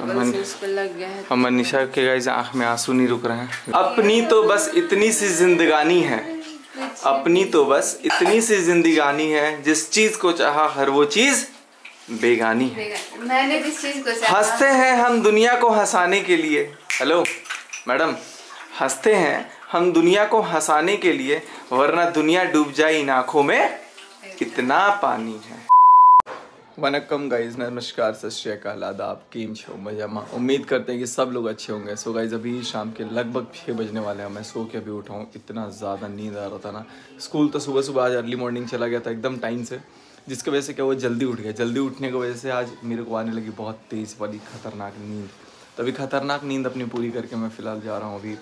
अमन है। मनीषा के गाइस आँख में आँसू नहीं रुक रहे हैं। अपनी तो बस इतनी सी जिंदगानी है। अपनी तो बस इतनी सी जिंदगानी है जिस चीज़ को चाहा हर वो चीज़ बेगानी है। मैंने भी चीज़ को हँसते हैं हम दुनिया को हंसाने के लिए। हेलो मैडम हँसते हैं हम दुनिया को हंसाने के लिए वरना दुनिया डूब जाए इन आँखों में इतना पानी है। वनकम गाइज़ नमस्कार, सत श्रीकाल आदाब, केम छो मजामा उम्मीद करते हैं कि सब लोग अच्छे होंगे। सो गाइज़ अभी शाम के लगभग छः बजने वाले हैं। मैं सो के अभी उठाऊँ इतना ज़्यादा नींद आ रहा था ना। स्कूल तो सुबह सुबह आज अर्ली मॉर्निंग चला गया था, एकदम टाइम से। जिसकी वजह से क्या वो जल्दी उठ गया। जल्दी उठने की वजह से आज मेरे को आने लगी बहुत तेज़ वाली खतरनाक नींद। तो अभी खतरनाक नींद अपनी पूरी करके मैं फ़िलहाल जा रहा हूँ अभी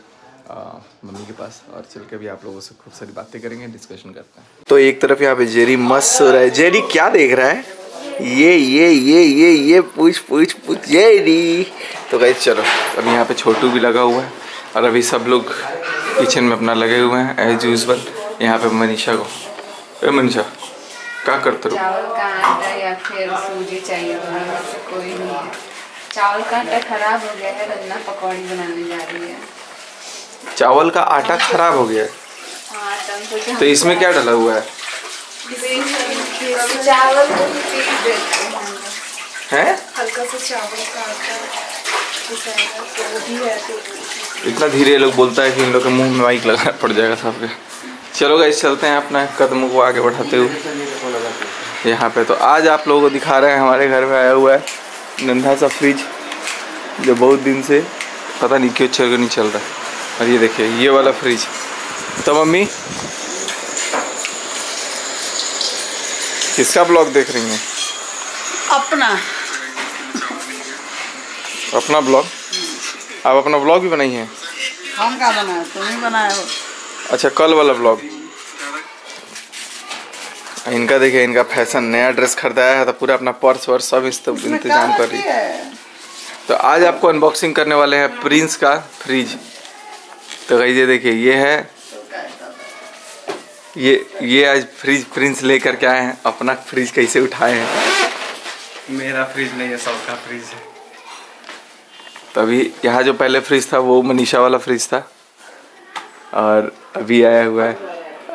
मम्मी के पास। और चल के भी आप लोगों से खूब सारी बातें करेंगे डिस्कशन करते हैं। तो एक तरफ़ यहाँ पे जेरी मस्त सो रहा है। जेरी, क्या देख रहा है? ये ये ये ये ये पूछ पूछ पूछ ये री। तो गई चलो अभी यहाँ पे छोटू भी लगा हुआ है और अभी सब लोग किचन में अपना लगे हुए हैं एज यूजल यहाँ पे मनीषा को। ए मनीषा क्या करते रहो चावल का आटा या फिर सूजी चाहिए दोनों में से कोई नहीं है। चावल का आटा खराब हो गया है रंजना पकौड़ी बनाने जा रही है। चावल का आटा खराब हो गया है? हाँ तो तो इसमें क्या डाला हुआ है? चावल को भी पीस देते हैं हल्का सा चावल का आटा तो वो भी है तो इतना धीरे लोग बोलता है कि इन लोग के मुँह में माइक लगाना पड़ जाएगा सबके चलो गाइस चलते हैं अपना कदम को आगे बढ़ाते हुए। यहाँ पे तो आज आप लोगों को दिखा रहे हैं हमारे घर में आया हुआ है नंधा सा फ्रिज जो बहुत दिन से पता नहीं क्यों चल नहीं चल रहा है। और ये देखिए ये वाला फ्रिज तो मम्मी किसका ब्लॉग देख रही हैं। अपना। अपना ब्लॉग? आप अपना ब्लॉग भी बनाई हैं? हम का बनाए तुम ही बनाए हो अच्छा कल वाला ब्लॉग। इनका देखिए इनका फ़ैशन नया ड्रेस खरीदाया है तो पूरा अपना पर्स वर्स सब इस इसमें इंतज़ाम कर रही है। तो आज आपको अनबॉक्सिंग करने वाले हैं प्रिंस का फ्रिज। तो ये देखिए ये है ये ये आज फ्रिज प्रिंस लेकर के आए हैं। अपना फ्रिज कैसे उठाए हैं? मेरा फ्रिज नहीं है सबका फ्रिज है। तभी यहाँ जो पहले फ्रिज था वो मनीषा वाला फ्रिज था। और अभी आया हुआ है।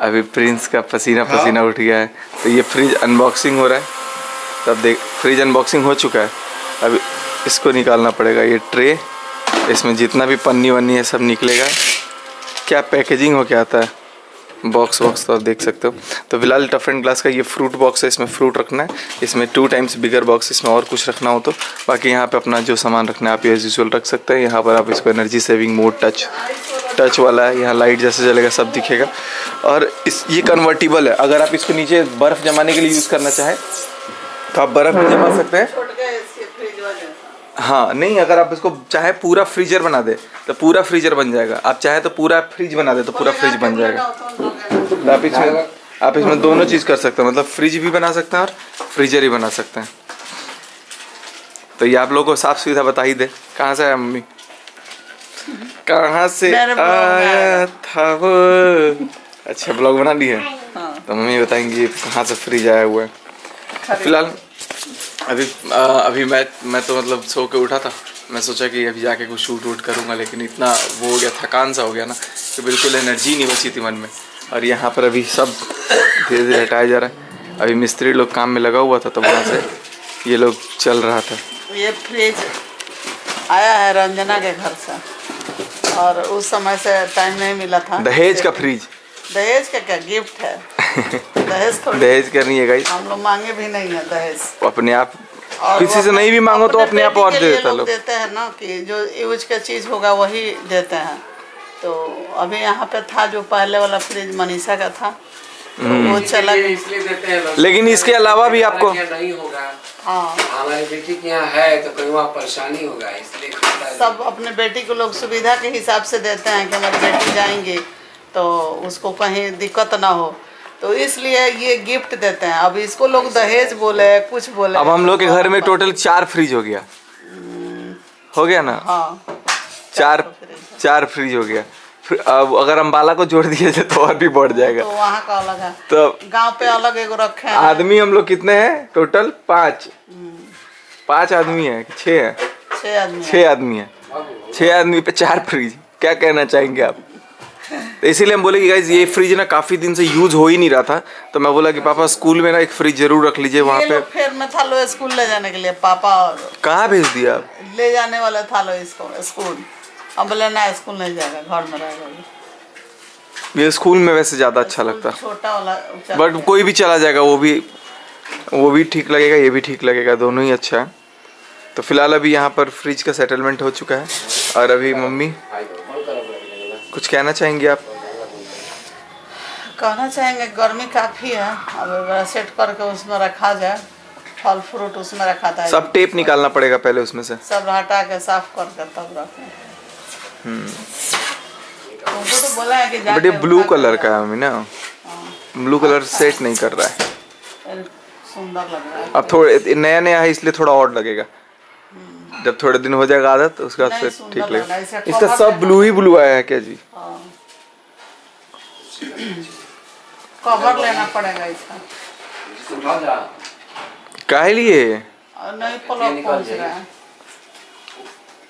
अभी प्रिंस का पसीना पसीना उठ गया है। तो ये फ्रिज अनबॉक्सिंग हो रहा है। तब देख फ्रिज अनबॉक्सिंग हो चुका है। अभी इसको निकालना पड़ेगा ये ट्रे। इसमें जितना भी पन्नी वन्नी है सब निकलेगा। क्या पैकेजिंग हो क्या आता है? बॉक्स वॉक्स तो आप देख सकते हो। तो फ़िलहाल टफ एंड ग्लास का ये फ्रूट बॉक्स है, इसमें फ्रूट रखना है। इसमें टू टाइम्स बिगर बॉक्स इसमें और कुछ रखना हो तो। बाकी यहाँ पे अपना जो सामान रखना है, आप एज यूजल रख सकते हैं। यहाँ पर आप इसको energy saving mode touch touch वाला है। यहाँ लाइट जैसे जलेगा, सब दिखेगा। और इस, ये कन्वर्टिबल है। अगर आप इसको नीचे बर्फ़ जमाने के लिए यूज़ करना चाहें तो आप बर्फ़ में जमा सकते हैं छोट गए इसके फ्रिज वजह से हाँ नहीं अगर आप इसको चाहे पूरा फ्रीजर बना दे तो पूरा फ्रीजर बन जाएगा। आप चाहे तो पूरा फ्रिज बना दे तो पूरा फ्रिज बन जाएगा। तो आप इसमें आप इसमें दोनों चीज़ कर सकते हैं। मतलब फ्रिज भी बना सकते हैं और फ्रीजर ही बना सकते हैं। तो ये आप लोगों को साफ़ सुविधा बता ही दे। कहाँ से आया मम्मी? कहाँ से आया। था। वो? अच्छा ब्लॉग बना ली है? हाँ। तो मम्मी बताएँगी कहाँ से फ्रिज आया हुआ है। फ़िलहाल अभी आ, अभी मैं मैं तो मतलब सो के उठा था। मैं सोचा कि अभी जाके कुछ शूट वूट करूँगा लेकिन इतना वो हो गया थकान सा हो गया ना कि बिल्कुल एनर्जी नहीं बची थी मन में। और यहाँ पर अभी सब धीरे धीरे हटाया जा रहा है। अभी मिस्त्री लोग काम में लगा हुआ था तब वहाँ से ये लोग चल रहा था। ये फ्रिज आया है रंजना के घर से। और उस समय से टाइम नहीं मिला था। दहेज का फ्रिज दहेज का क्या गिफ्ट है? दहेज दहेज करनी है गाइस हम लोग मांगे भी नहीं है दहेज। अपने आप किसी से नहीं भी मांगो तो अपने आप और दे देता लोग लोग। देते हैं ना कि जो यूज़ का चीज़ होगा वही देते हैं। तो अभी यहाँ पे था जो पहले वाला फ्रिज मनीषा का था तो हम्म। वो चला। इसलिए देते हैं लेकिन इसके अलावा भी आपको नहीं होगा। हाँ। हमारी बेटी के यहाँ है तो कहीं वहाँ परेशानी होगा इसलिए सब अपने बेटी को लोग सुविधा के हिसाब से देते हैं कि हमारी बेटी जाएँगी तो उसको कहीं दिक्कत ना हो। तो इसलिए ये गिफ्ट देते हैं। अब इसको लोग दहेज बोले कुछ बोले। अब हम लोग के घर में टोटल चार फ्रिज हो गया। हो गया ना? हाँ। चार चार फ्रिज हो गया। फिर अब अगर अम्बाला को जोड़ दिया जाए तो और भी बढ़ जाएगा। तो वहाँ का अलग है। तो गाँव पे अलग एगो रखे हैं। आदमी हम लोग कितने हैं? टोटल पाँच। पाँच आदमी है छः हैं। छह आदमी। छह आदमी है। छह आदमी पे चार फ्रिज क्या कहना चाहेंगे आप? तो इसीलिए हम बोले कि गाइज़ ये फ्रिज ना काफ़ी दिन से यूज़ हो ही नहीं रहा था। तो मैं बोला कि पापा स्कूल में ना एक फ्रिज ज़रूर रख लीजिए वहाँ पे फिर मैं था लो स्कूल ले जाने के लिए पापा और कहाँ भेज दिया आप? ले जाने वाला था लो इसको स्कूल अब बोले ना स्कूल नहीं जाएगा घर में रहेगा ये। स्कूल में वैसे ज़्यादा अच्छा लगता। छोटा वाला बट कोई भी चला जाएगा वो भी वो भी ठीक लगेगा ये भी ठीक लगेगा दोनों ही अच्छा है। तो फ़िलहाल अभी यहाँ पर फ्रिज का सेटलमेंट हो चुका है। और अभी मम्मी कुछ कहना चाहेंगे आप? कहना चाहेंगे गर्मी काफ़ी है। अब सेट करके उसमें रखा जाए फल फ्रूट उसमें रखा था सब टेप निकालना पड़ेगा पहले उसमें से। सब हटा के साफ़ करके तब रखें। उनको तो बोला है कि बट ये ब्लू कलर का है ना। ब्लू कलर सेट नहीं कर रहा है। सुंदर लग रहा है। अब थोड़े नया नया है इसलिए थोड़ा और लगेगा। जब थोड़े दिन हो जाएगा आदत उसके बाद फिर ठीक लग लगेगा। इसका सब ब्लू ही ब्लू आया है क्या जी? हाँ। कवर लेना पड़ेगा इसका। जा काहे लिए? नहीं निकल पहुँच रहा है।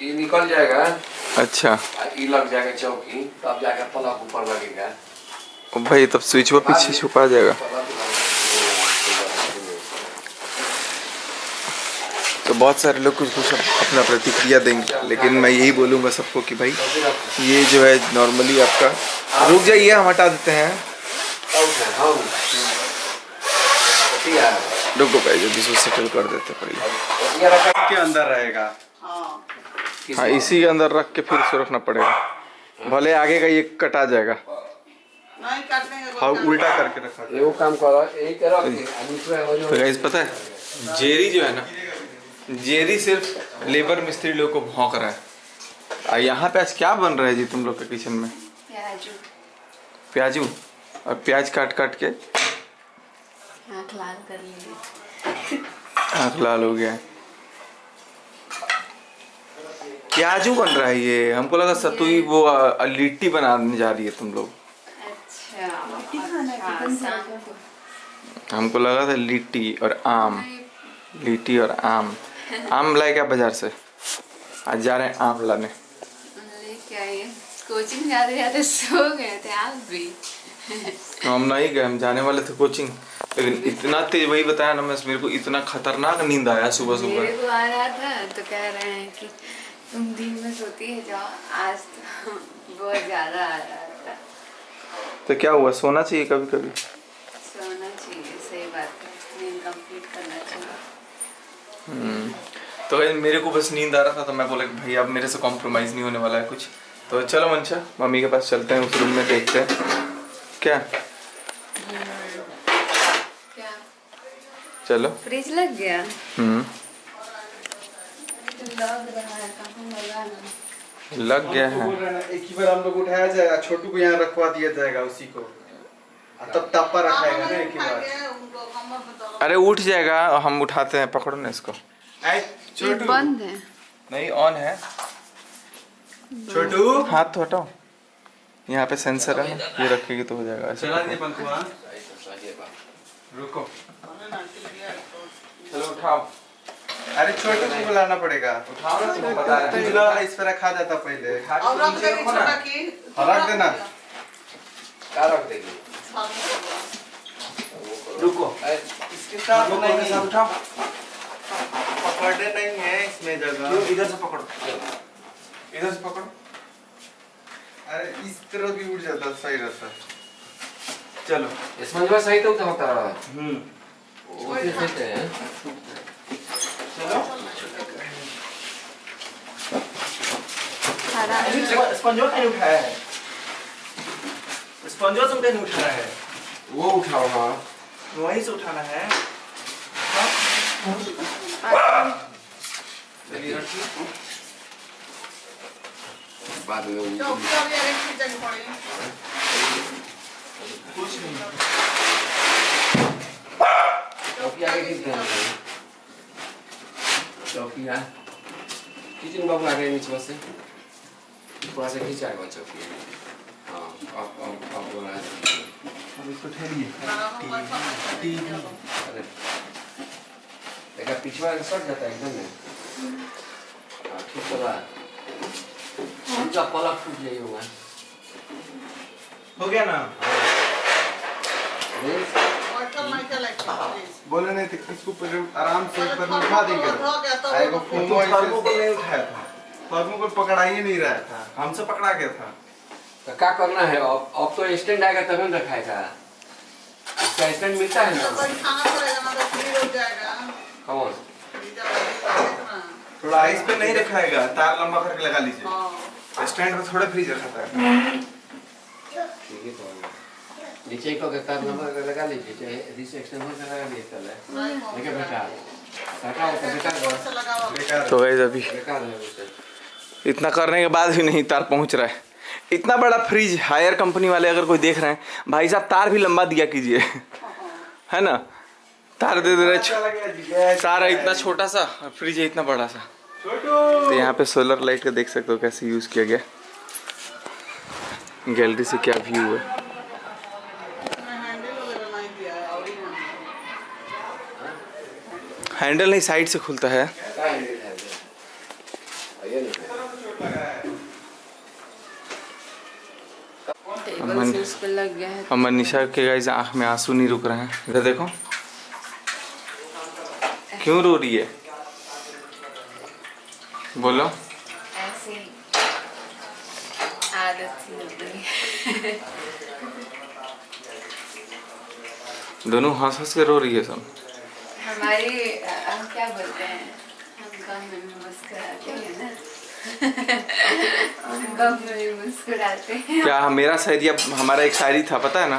ये निकल जाएगा। अच्छा। ये लग जाएगा चौकी तब जाकर पलक ऊपर लगेगा। भाई तब स्विच वो पीछे छुपा जाएगा। तो बहुत सारे लोग कुछ कुछ अपना प्रतिक्रिया देंगे। लेकिन मैं यही बोलूँगा सबको कि भाई ये जो है नॉर्मली आपका रुक जाइए हम हटा देते हैं। रुको भाई जल्दी से सेटल कर देते हैं पहले। के अंदर रहेगा। हाँ हाँ इसी के अंदर रख के फिर इसको रखना पड़ेगा। भले आगे का ये कटा जाएगा। हाँ उल्टा करके रखा। एगो काम करो एक रख के आ दूसरा हो तो पता है जेरी जो है ना जेरी सिर्फ़ लेबर मिस्त्री लोग को भौंक रहा है। आ यहाँ पे आज क्या बन रहा है जी तुम लोग के किचन में? प्याजू। प्याजू? और प्याज काट काट के? आँख लाल कर लिए आँख लाल हो गया। है प्याजू बन रहा है ये। हमको लगा सतुई वो अ, लिट्टी बनाने जा रही है तुम लोग। अच्छा अच्छा हमको लगा था लिट्टी और आम। लिट्टी और आम। आम लाए क्या बाज़ार से? आज जा रहे हैं आम लाने। कोचिंग जाते जाते सो गए थे आप भी। हम नहीं गए हम जाने वाले थे कोचिंग। लेकिन इतना तेज वही बताया ना मैं मेरे को इतना खतरनाक नींद आया सुबह मेरे सुबह को आ रहा था तो कह रहे हैं कि तुम दिन में सोती है जाओ आज तो बहुत ज़्यादा आ रहा था। तो क्या हुआ सोना चाहिए कभी कभी सोना चाहिए सही बात है नींद कंप्लीट करना चाहिए। तो मेरे को बस नींद आ रहा था तो मैं बोला कि भाई अब मेरे से कॉम्प्रोमाइज नहीं होने वाला है कुछ। तो चलो मंशा मम्मी के पास चलते हैं उस रूम में देखते हैं। क्या? क्या? चलो। फ्रिज लग गया? हम्म। लग गया है। एक ही बार हम लोग उठाया जाएगा छोटू को यहाँ रखवा दिया जाएगा उसी को। तब तापा रखाएगा ना एक ही बार। अरे उठ जाएगा हम उठाते हैं पकड़ो ना इसको। छोटू। बंद है। नहीं ऑन है। छोटू। हाथ तो हटाओ यहाँ पे सेंसर है। ये रखेगी तो हो जाएगा। ऐसे चला। दे पंखु रुको। चलो उठाओ। अरे छोटू को बुलाना पड़ेगा। उठाओ ना तुम बता रहे हैं। इस पर रखा जाता पहले। और रख देंगे छोटा की। हाँ, रख देना। क्या रख देगी? रुको। इसके साथ नहीं साथ उठाओ। पकड़ने नहीं है इसमें जगह। यो, इधर से पकड़ो। इधर से पकड़ो। अरे इस तरह भी उठ जाता सही रहता चलो। इसमें जो सही तो होता रहा। हम्म। वो कैसे थे। चलो। हरा स्पंजो नहीं उठाया है? स्पंजो नहीं है? वो उठाओ हाँ। वहीं से उठाना है। रखिए बाद में ही कुछ नहीं चौकी आगे खींच देना चाहिए चौकी है किचन बाबू आगे नीचे बस से थोड़ा सा खींचा है चौकी हाँ अब अब अब है अब इसको ठहरिए अरे पिछवा सट जाता है एकदम में हाँ उसके बाद उनका पलक टूट जाइए होगा। हो गया ना? बोले नहीं थे इसको पहले आराम से एक बार उठा देंगे। हो तो आएगा फ़ोन तो थर्मोकोल नहीं उठाया था। थर्मोकोल पकड़ा ही नहीं रहा था। हमसे पकड़ा गया था। तो क्या करना है? अब अब तो स्टैंड आएगा तभी रखाएगा इसका स्टैंड मिलता है तो ना हो कौन। थोड़ा आइस पे नहीं रखाएगा तार लंबा करके लगा लीजिए। हाँ। स्टैंड में थोड़ा फ्रीज रखा था। ठीक है तो नीचे को तार नंबर लगा लीजिए चाहे रिस एक्सटेंशन से लगा लीजिए चल। है लेकिन बेकार बेकार है है। तो गई अभी है इतना करने के बाद भी नहीं तार पहुँच रहा है। इतना बड़ा फ्रिज हायर कंपनी वाले अगर कोई देख रहे हैं भाई साहब तार भी लंबा दिया कीजिए। है ना? तार दे दे रहे। तार इतना छोटा सा और फ्रिज है इतना बड़ा सा। तो यहाँ पे सोलर लाइट का देख सकते हो कैसे यूज़ किया गया। गैलरी से क्या व्यू है। हैंडल नहीं साइड से खुलता है। अमन- से उस पर लग गया है। अमन निशा के गाइस आँख में आँसू नहीं रुक रहे हैं। इधर देखो। क्यों रो रही है? बोलो। ऐसे आदत सी लग गई दोनों हंस हंस के रो रही है सब। हमारी हम क्या बोलते हैं? हम गम में मुस्कुराते हैं ना। हम गम में भी मुस्कुराते क्या मेरा शायरी अब हमारा एक शायरी था पता है ना?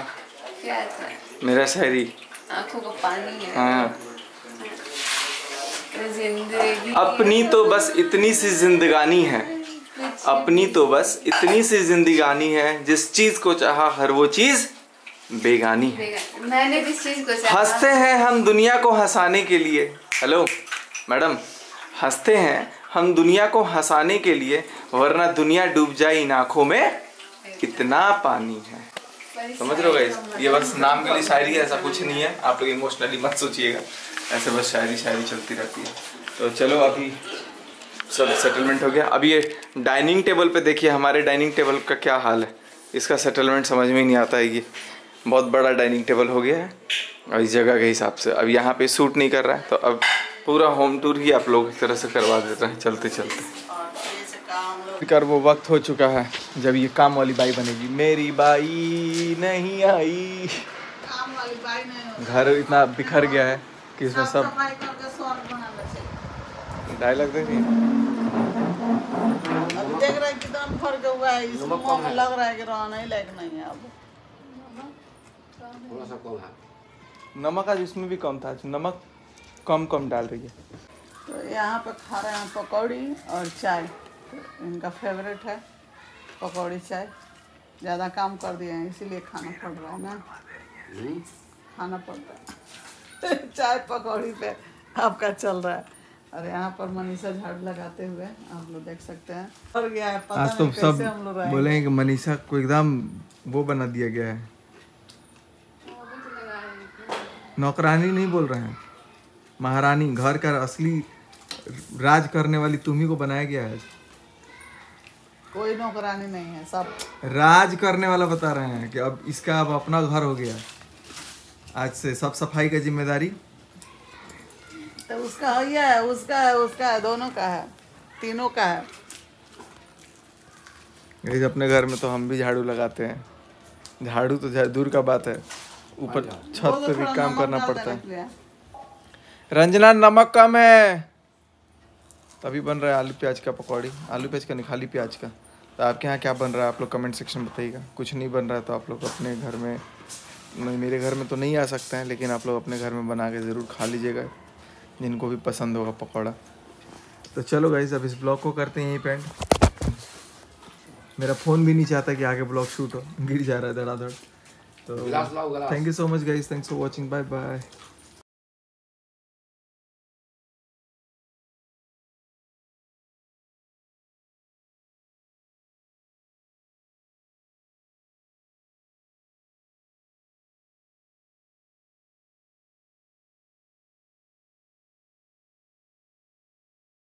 क्या था? मेरा शायरी। आँखों का पानी है। हाँ। अपनी तो बस इतनी सी जिंदगानी है। अपनी तो बस इतनी सी जिंदगानी है जिस चीज़ को चाहा हर वो चीज़ बेगानी है। मैंने जिस चीज़ को हँसते हैं हम दुनिया को हंसाने के लिए। हेलो मैडम हँसते हैं हम दुनिया को हंसाने के लिए वरना दुनिया डूब जाए इन आँखों में कितना पानी है। समझ रहे हो गाइस ये बस नाम के लिए शायरी है, ऐसा कुछ नहीं है। आप लोग इमोशनली मत सोचिएगा। ऐसे बस शायरी शायरी चलती रहती है। तो चलो अभी सब सेटलमेंट हो गया। अभी ये डाइनिंग टेबल पे देखिए, हमारे डाइनिंग टेबल का क्या हाल है। इसका सेटलमेंट समझ में ही नहीं आता है ये बहुत बड़ा डाइनिंग टेबल हो गया है और इस जगह के हिसाब से। अब यहाँ पे सूट नहीं कर रहा है तो अब पूरा होम टूर ही आप लोग एक तरह से करवा देते हैं चलते चलते कर वो वक्त हो चुका है जब ये काम वाली बाई बनेगी। मेरी बाई नहीं आई। काम वाली बाई नहीं घर इतना बिखर गया है कि इसमें सब सफ़ाई करके स्वर्ग बनाना चाहिए डायलॉग देखिए देख रहे हैं हुआ है नमक मुँह कम में है। लग रहा है कि रहना ही लायक नहीं है अब। थोड़ा सा कम है। नमक आज इसमें भी कम था आज नमक कम कम डाल रही है। तो यहाँ पे खा रहे हैं पकौड़ी और चाय। इनका फेवरेट है। पकौड़ी चाय। ज़्यादा काम कर दिए हैं इसीलिए खाना पड़ रहा है ना? खाना पड़ता है। चाय पकौड़ी पे आपका चल रहा है। और यहाँ पर मनीषा झाड़ू लगाते हुए आप लोग देख सकते हैं। पड़ गया है पता आज तो नहीं सब कैसे हम लोग रहेंगे बोले कि मनीषा को एकदम वो बना दिया गया है। नौकरानी नहीं बोल रहे हैं। महारानी घर का असली राज करने वाली तुम्ही को बनाया गया है कोई नौकरानी नहीं है सब। राज करने वाला बता रहे हैं कि अब इसका अब अपना घर हो गया। आज से सब सफ़ाई का ज़िम्मेदारी। तो उसका है ही है उसका है उसका है दोनों का है तीनों का है। गाइस अपने घर में तो हम भी झाड़ू लगाते हैं। झाड़ू तो दूर का बात है। ऊपर छत वो पे तो भी काम करना पड़ता है। रंजना नमक कम है। तभी बन रहा है आलू प्याज का पकौड़ी। आलू प्याज का नहीं खाली प्याज का। तो आपके यहाँ क्या बन रहा है? आप लोग कमेंट सेक्शन में बताइएगा। कुछ नहीं बन रहा है तो आप लोग अपने घर में मेरे घर में तो नहीं आ सकते हैं लेकिन आप लोग अपने घर में बना के ज़रूर खा लीजिएगा जिनको भी पसंद होगा पकौड़ा। तो चलो गाइज़ अब इस ब्लॉग को करते हैं यहीं पेंट मेरा फ़ोन भी नहीं चाहता कि आगे ब्लॉग शूट हो गिर जा रहा है धड़ाधड़। तो thank you so much guys thanks for watching bye bye